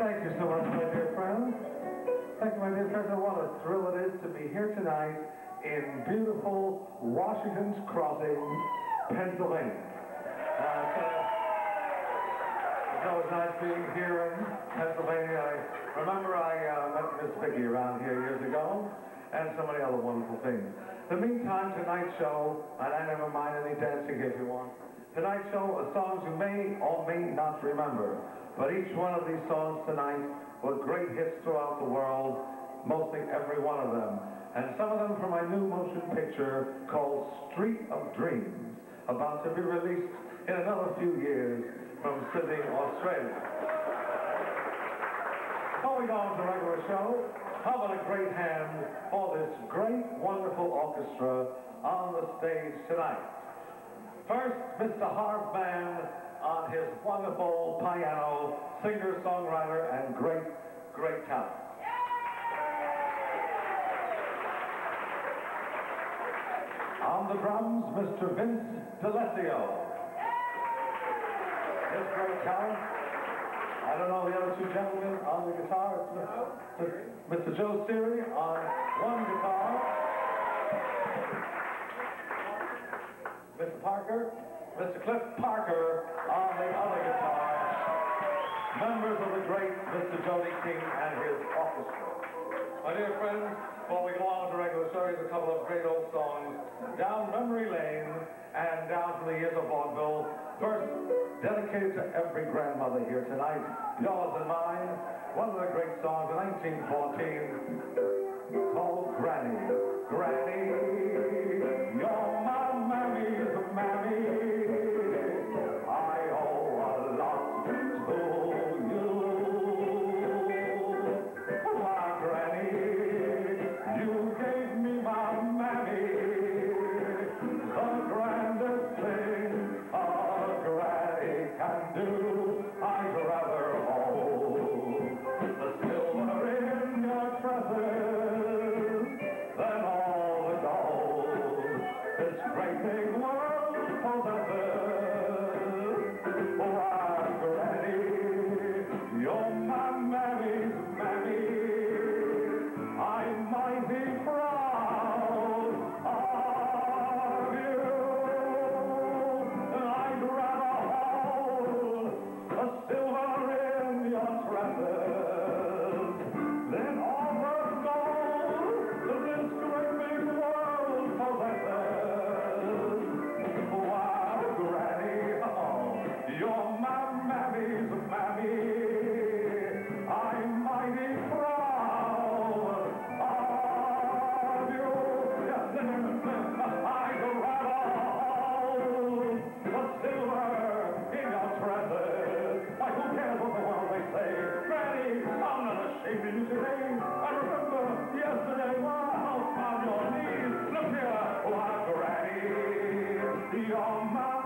Thank you so much, my dear friends. Thank you, my dear friends. And what a thrill it is to be here tonight in beautiful Washington's Crossing, Pennsylvania. Uh, so, it's always nice being here in Pennsylvania. I remember I uh, met Miss Vicky around here years ago, and so many other wonderful things. The meantime, tonight's show, and I never mind any dancing if you want. Tonight's show are songs you may or may not remember. But each one of these songs tonight were great hits throughout the world, mostly every one of them. And some of them from my new motion picture called Street of Dreams, about to be released in another few years from Sydney, Australia. Going on to regular show, how about a great hand for this great, wonderful orchestra on the stage tonight. First, Mr. Harv Band on his wonderful piano, singer, songwriter, and great, great talent. On the drums, Mr. Vince D'Alessio. His great talent. I don't know the other two gentlemen on the guitar. It's Mr. Joe Siri on one guitar. Mr. Parker, Mr. Cliff Parker on the other guitar, members of the great Mr. Tony King and his orchestra. My dear friends, before we go on to regular stories, a couple of great old songs, Down Memory Lane and Down from the Years of Vaudeville. First, dedicated to every grandmother here tonight, yours and mine, one of the great songs of 1914 called Granny. you're my.